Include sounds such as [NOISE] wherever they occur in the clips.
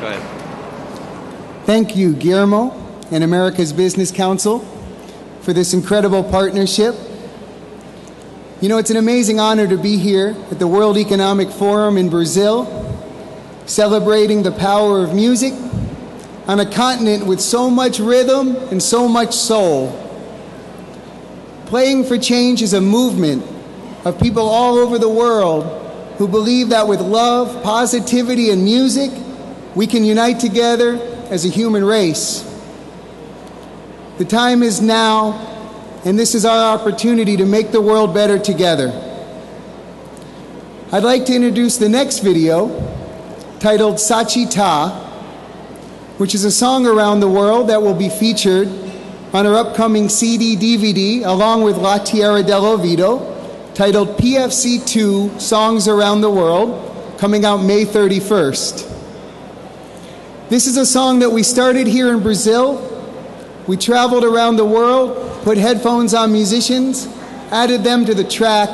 Go ahead. Thank you, Guillermo and America's Business Council, for this incredible partnership. You know, it's an amazing honor to be here at the World Economic Forum in Brazil, celebrating the power of music on a continent with so much rhythm and so much soul. Playing for Change is a movement of people all over the world who believe that with love, positivity, and music, we can unite together as a human race. The time is now and this is our opportunity to make the world better together. I'd like to introduce the next video titled Sachita, which is a song around the world that will be featured on our upcoming CD DVD along with La Tierra del Olvido, titled PFC2 Songs Around the World, coming out May 31st. This is a song that we started here in Brazil. We traveled around the world put headphones on musicians, added them to the track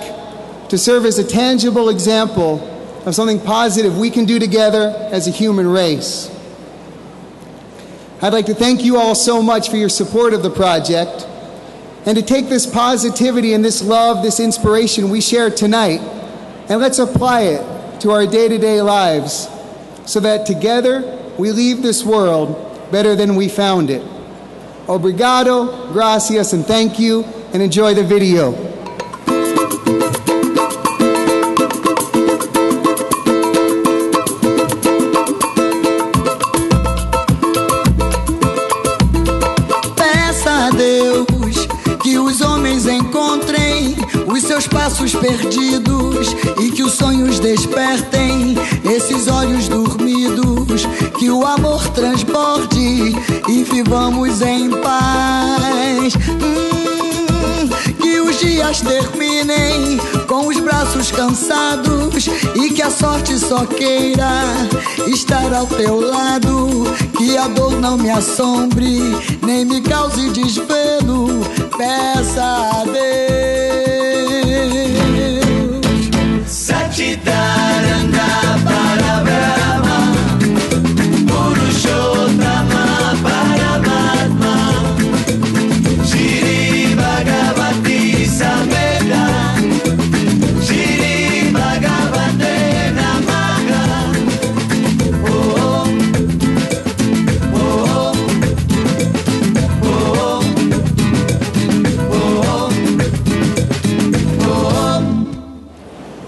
to serve as a tangible example of something positive we can do together as a human race. I'd like to thank you all so much for your support of the project and to take this positivity and this love, this inspiration we share tonight, and let's apply it to our day to day lives so that together we leave this world better than we found it. Obrigado, gracias, and thank you, and enjoy the video. Peça a Deus que os homens encontrem os seus passos perdidos e que os sonhos despertem amor transborde e vivamos em paz. Hum, que os dias terminem com os braços cansados e que a sorte só queira estar ao teu lado. Que a dor não me assombre, nem me cause desvelo. Peça a Deus.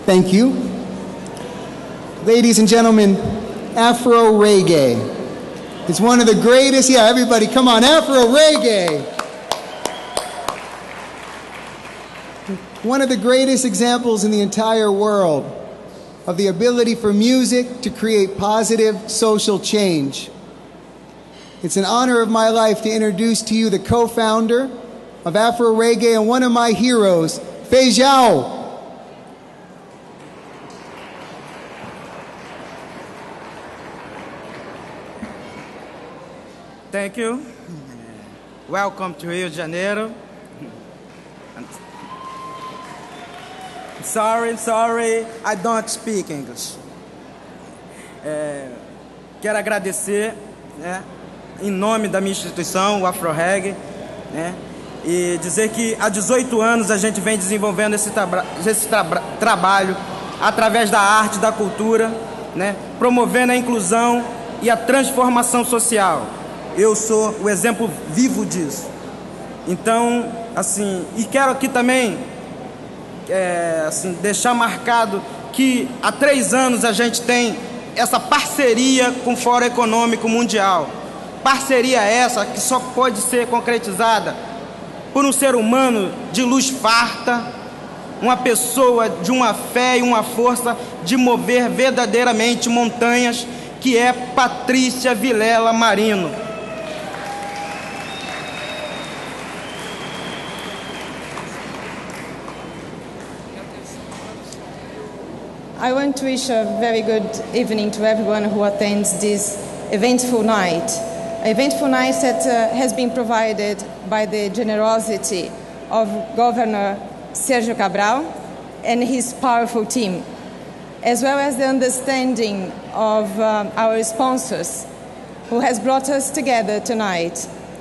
Thank you. Ladies and gentlemen, Afro Reggae. It's one of the greatest, yeah, everybody, come on, Afro Reggae. One of the greatest examples in the entire world of the ability for music to create positive social change. It's an honor of my life to introduce to you the co founder of Afro Reggae and one of my heroes, Feijão. Thank you. Welcome to Rio de Janeiro. Sorry, sorry, I don't speak English. É, quero agradecer, né, em nome da minha instituição, o AfroReg, né, e dizer que há 18 anos a gente vem desenvolvendo esse, traba- esse traba- trabalho através da arte, da cultura, né, promovendo a inclusão e a transformação social. Eu sou o exemplo vivo disso. Então, assim, e quero aqui também é, assim, deixar marcado que há três anos a gente tem essa parceria com o Fórum Econômico Mundial. Parceria essa que só pode ser concretizada por um ser humano de luz farta, uma pessoa de uma fé e uma força de mover verdadeiramente montanhas, que é Patrícia Vilela Marino. I want to wish a very good evening to everyone who attends this eventful night. Eventful night that uh, has been provided by the generosity of Governor Sergio Cabral and his powerful team. as well as the understanding of um, our sponsors who has brought us together tonight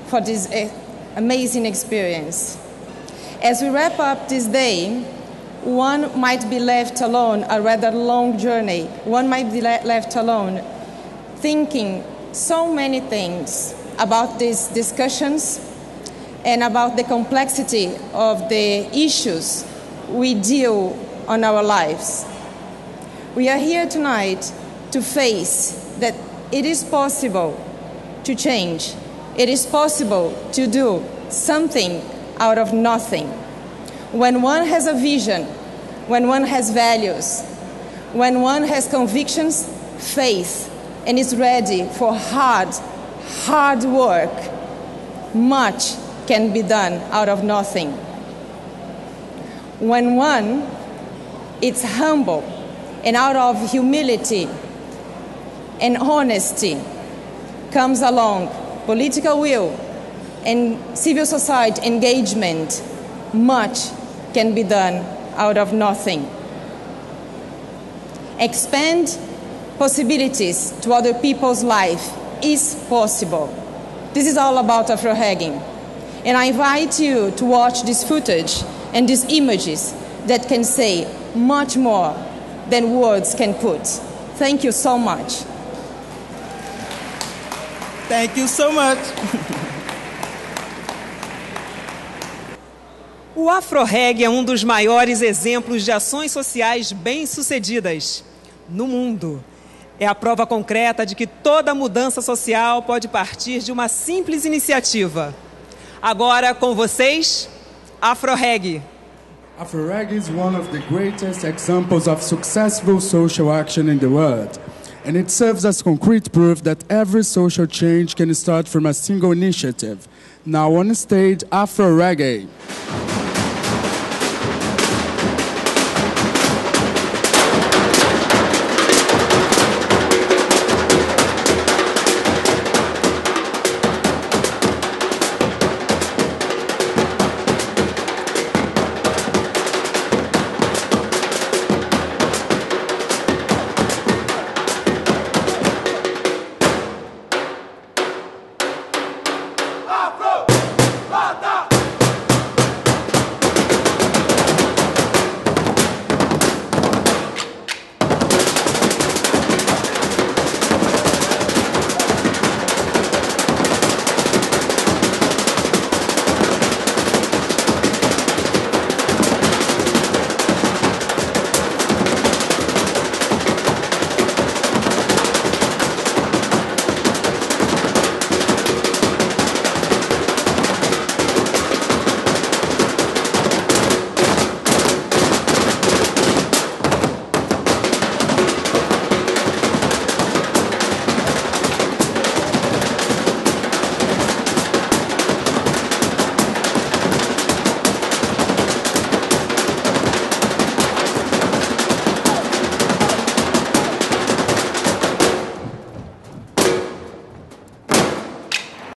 for this eh, amazing experience. As we wrap up this day, one might be left alone, a rather long journey. One might be le- left alone, thinking so many things about these discussions and about the complexity of the issues we deal on our lives. We are here tonight to face that it is possible to change. It is possible to do something out of nothing. When one has a vision, when one has values, when one has convictions, faith, and is ready for hard, hard work, much can be done out of nothing. When one is humble and out of humility and honesty comes along political will and civil society engagement, much can be done out of nothing. Expand possibilities to other people's life is possible. This is all about AfroReggae. And I invite you to watch this footage and these images that can say much more than words can put. Thank you so much. Thank you so much. [LAUGHS] O Afroreg é um dos maiores exemplos de ações sociais bem-sucedidas no mundo. É a prova concreta de que toda mudança social pode partir de uma simples iniciativa. Agora com vocês, Afroreg. Afroreg is one of the greatest examples of successful social action in the world, and it serves as concrete proof that every social change can start from a single initiative. Now on stage, Afro Reggae.